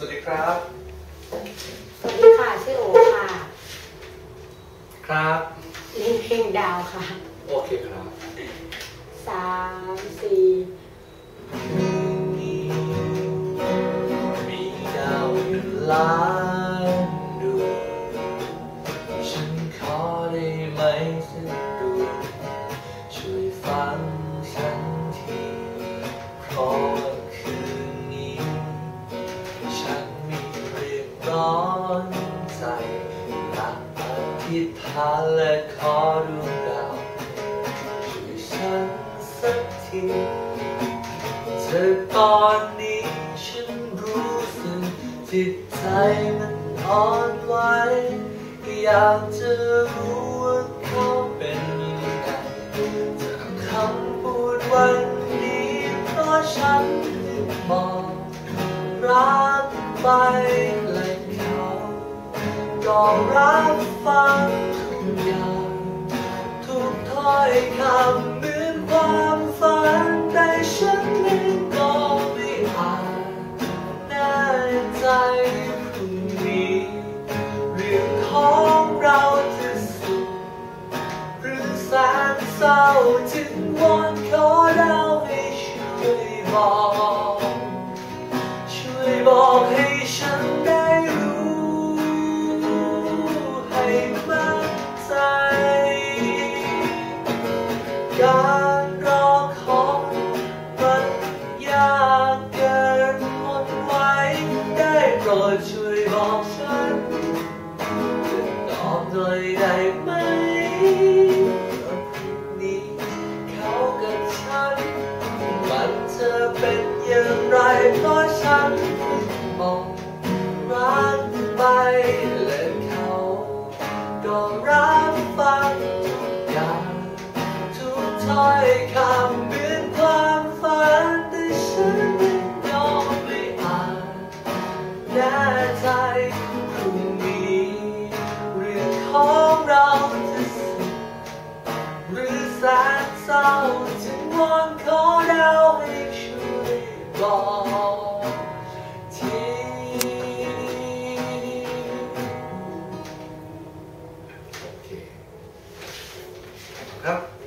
สวัสดีครับ สวัสดีค่ะชื่อโอค่ะ ครับ เล่นเพลงดาวค่ะ โอเคครับสามสี่มีดาวอยู่ล้า ย้อนใจอยากอธิษฐานและขอดวงดาวช่วยฉันสักทีเธอตอนนี้ฉันรู้สึกจิตใจมันอ่อนไหวอยากจะรู้ว่าเขาเป็นยังไงจากคำพูดวันนี้เพราะฉันมองรักไป ก็รับฟังทุกอย่างทุกถ้อยคำเหมือนความฝันแต่ฉันเองก็ไม่อาจแน่ใจพรุ่งนี้เรื่องของเราจะสุขหรือแสนเศร้าจึงวอนขอดาให้ช่วยบอก น่อยได้ไหมว่าพรุ่งนี้เขากับฉัน มันจะเป็นอย่างไรเพราะฉันมองรักไปและเขาก็รับฟังทุกอย่างทุกถ้อยคำ That's sounds in one chord I'll make sure Okay. Up.